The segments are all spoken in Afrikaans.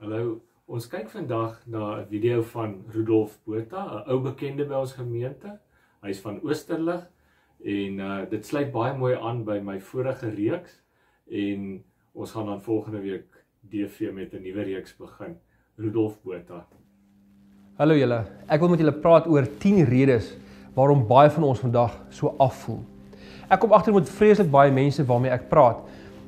Hallo, ons kyk vandag na 'n video van Rudolf Botha, 'n ou bekende by ons gemeente. Hy's van Oosterlig en uh dit sluit baie mooi aan by my vorige reeks en ons gaan dan volgende week DV met 'n nuwe reeks begin. Rudolf Botha. Hallo julle. Ek wil met julle praat oor 10 redes waarom baie van ons vandag so afvoel. Ek kom agter met vreeslik baie mense waarmee ek praat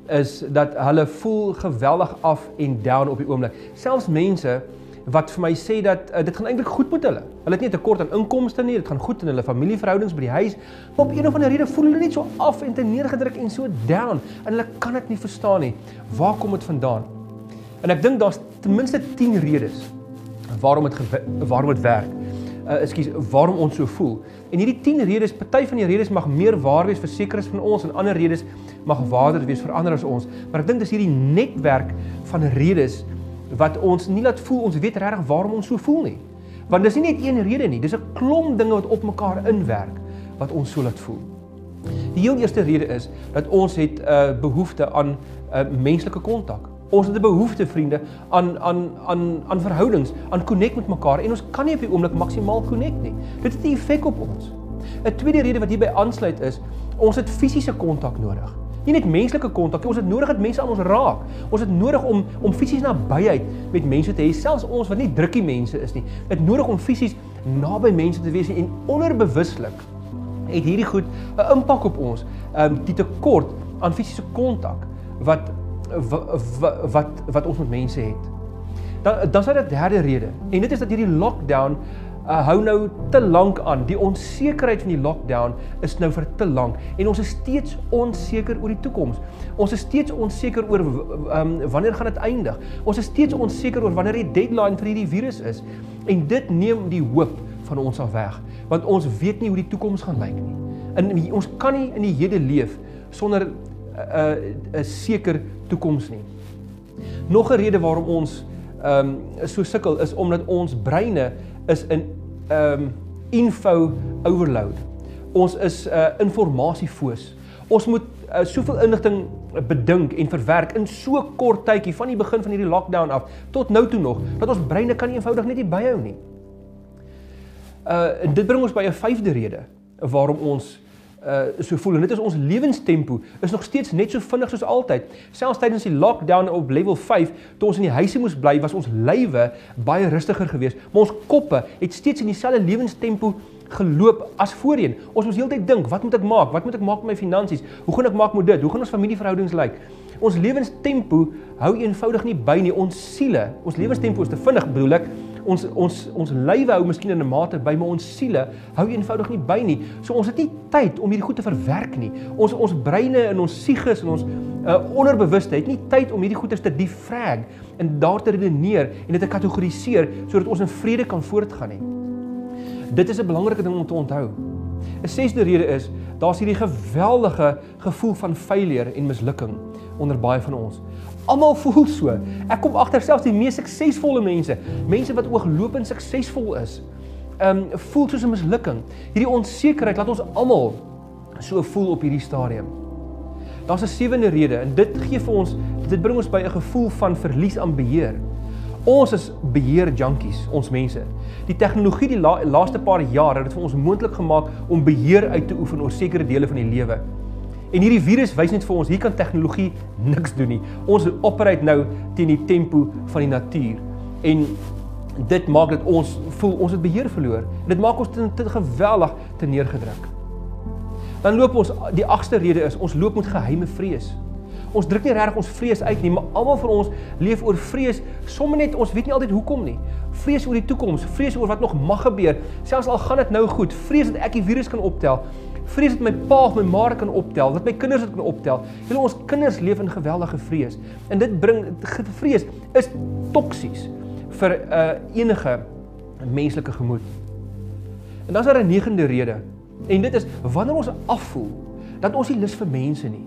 is dat hulle voel geweldig af en down op die oomblik. Selfs mense wat vir my sê dat uh, dit gaan eintlik goed met hulle. Hulle het nie 'n tekort aan inkomste nie, dit gaan goed in hulle familieverhoudings by die huis, maar op een of ander rede voel hulle net so af en te neergedruk en so down en hulle kan dit nie verstaan nie. Waar kom dit vandaan? En ek dink daar's ten minste 10 redes waarom dit waarom dit werk. Uh ekskuus, waarom ons so voel. En hierdie 10 redes, party van die redes mag meer waar wees vir sekeres van ons en ander redes mag waarder wees vir ander as ons. Maar ek dink dis hierdie netwerk van redes wat ons nie laat voel ons weet regtig waarom ons so voel nie. Want dis nie net een rede nie, dis 'n klomp dinge wat op mekaar inwerk wat ons so laat voel. Die heel eerste rede is dat ons het 'n uh, behoefte aan 'n uh, menslike kontak. Ons het 'n behoefte vriende aan aan aan aan verhoudings, aan connect met mekaar en ons kan nie op die oomblik maksimaal connect nie. Dit het 'n effek op ons. 'n Tweede rede wat hierby aansluit is, ons het fisiese kontak nodig. Nie net menslike kontak nie, ons het nodig dat mense aan ons raak. Ons het nodig om om fisies nabyheid met mense te hê, selfs ons wat nie drukkie mense is nie. Dit nodig om fisies naby mense te wees en onderbewuslik het hierdie goed 'n impak op ons. Ehm um, die tekort aan fisiese kontak wat wat wat ons met mense het. Dan dan is dit 'n derde rede. En dit is dat hierdie lockdown uh, hou nou te lank aan. Die onsekerheid van die lockdown is nou vir te lank en ons is steeds onseker oor die toekoms. Ons is steeds onseker oor um, wanneer gaan dit eindig. Ons is steeds onseker oor wanneer die deadline vir hierdie virus is en dit neem die hoop van ons af weg want ons weet nie hoe die toekoms gaan lyk nie. En ons kan nie in die hede leef sonder 'n 'n seker toekoms nie. Nog 'n rede waarom ons ehm um, so sukkel is omdat ons breine is in ehm um, info overload. Ons is 'n uh, informasiefoos. Ons moet uh, soveel inligting bedink en verwerk in so kort tydjie van die begin van hierdie lockdown af tot nou toe nog dat ons breine kan nie eenvoudig net nie byhou nie. Uh dit bring ons by 'n vyfde rede waarom ons uh so voel en dit is ons lewenstempo is nog steeds net so vinnig soos altyd. Selfs tydens die lockdown op level 5 toe ons in die huise moes bly, was ons lywe baie rustiger geweest, maar ons koppe het steeds in dieselfde lewenstempo geloop as voorheen. Ons moes heeltyd dink, wat moet ek maak? Wat moet ek maak met my finansies? Hoe gaan ek maak met dit? Hoe gaan ons familieverhoudings lyk? Ons lewenstempo hou eenvoudig nie by nie. Ons siele, ons lewenstempo is te vinnig, bedoel ek ons ons ons lywe hou miskien in 'n mate by maar ons siele hou eenvoudig nie by nie. So ons het nie tyd om hierdie goed te verwerk nie. Ons ons breine en ons sieges en ons uh, onderbewuste het nie tyd om hierdie goeders te defrag en daar te redeneer en dit te kategoriseer sodat ons in vrede kan voortgaan nie. Dit is 'n belangrike ding om te onthou. 'n Sesde rede is daar's hierdie geweldige gevoel van failure en mislukking onder baie van ons. Almal voel so. Ek kom agter selfs die mees suksesvolle mense, mense wat ooglopend suksesvol is, ehm um, voel soos 'n mislukking. Hierdie onsekerheid laat ons almal so voel op hierdie stadium. Daar's 'n sewende rede en dit gee vir ons dit bring ons by 'n gevoel van verlies aan beheer. Ons is beheer junkies, ons mense. Die tegnologie die la, laaste paar jare het dit vir ons moontlik gemaak om beheer uit te oefen oor sekere dele van die lewe. En hierdie virus wys net vir ons hier kan tegnologie niks doen nie. Ons operate nou teen die tempo van die natuur. En dit maak dat ons voel ons het beheer verloor. Dit maak ons te, te geweldig te neergedruk. Dan loop ons die agste rede is ons loop met geheime vrees. Ons druk nie regtig ons vrees uit nie, maar almal van ons leef oor vrees, sommer net ons weet nie altyd hoekom nie. Vrees oor die toekoms, vrees oor wat nog mag gebeur, selfs al gaan dit nou goed, vrees dat ek die virus kan optel vrees dat my pa of my ma kan optel, dat my kinders dit kan optel. Julle ons kinders leef in geweldige vrees. En dit bring vrees is toksies vir uh enige menslike gemoed. En dan is daar 'n negende rede. En dit is wanneer ons afvoel dat ons nie lus vir mense nie.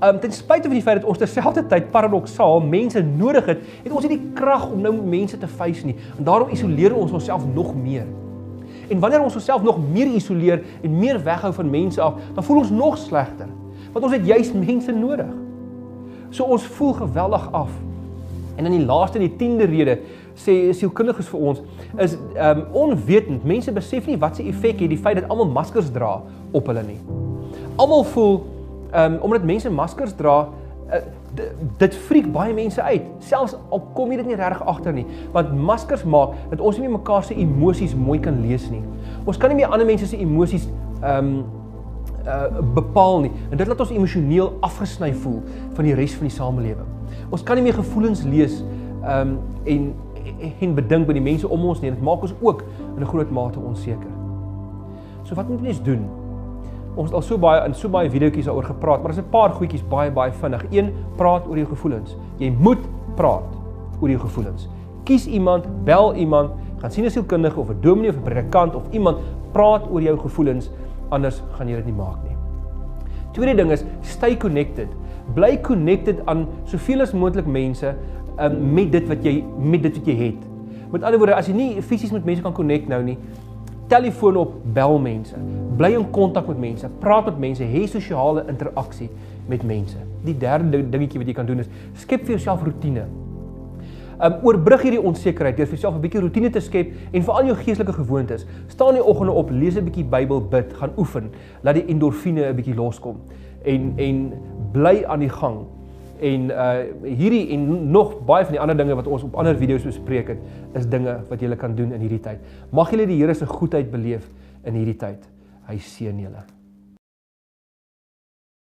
Um ten spyte van die feit dat ons terselfdertyd paradoksaal mense nodig het, het ons nie die krag om nou mense te face nie. En daarom isoleer ons onsself nog meer. En wanneer ons onsself nog meer isoleer en meer weghou van mense af, dan voel ons nog slegter. Want ons het juis mense nodig. So ons voel geweldig af. En dan die laaste en die 10de rede sê sielkundiges vir ons is um onwetend. Mense besef nie wat se effek het die feit dat almal maskers dra op hulle nie. Almal voel um omdat mense maskers dra, uh, dit freak baie mense uit. Selfs al kom jy dit nie regtig agter nie, want maskers maak dat ons nie mekaar se emosies mooi kan lees nie. Ons kan nie meer ander mense se emosies um uh bepaal nie. En dit laat ons emosioneel afgesny voel van die res van die samelewing. Ons kan nie meer gevoelens lees um en en bedink by die mense om ons nie. Dit maak ons ook in 'n groot mate onseker. So wat moet mens doen? Ons het al so baie in so baie videoetjies daaroor gepraat, maar daar's 'n paar goedjies baie baie vinnig. Een, praat oor jou gevoelens. Jy moet praat oor jou gevoelens. Kies iemand, bel iemand, gaan sien 'n sielkundige of 'n dominee of 'n predikant of iemand praat oor jou gevoelens, anders gaan jy dit nie maak nie. Tweede ding is stay connected. Bly connected aan soveel as moontlik mense um, met dit wat jy met dit wat jy het. Met ander woorde, as jy nie fisies met mense kan connect nou nie, telefoon op, bel mense. Bly in kontak met mense, praat met mense, hê sosiale interaksie met mense. Die derde dingetjie wat jy kan doen is skep vir jouself rotine. Um oorbrug hierdie onsekerheid deur vir jouself 'n bietjie rotine te skep en veral jou geestelike gewoontes. Staan in die oggende op, lees 'n bietjie Bybel, bid, gaan oefen, laat die endorfine 'n bietjie loskom en en bly aan die gang En uh hierdie en nog baie van die ander dinge wat ons op ander video's bespreek het, is dinge wat jy kan doen in hierdie tyd. Mag julle die Here se goedheid beleef in hierdie tyd. Hy seën julle.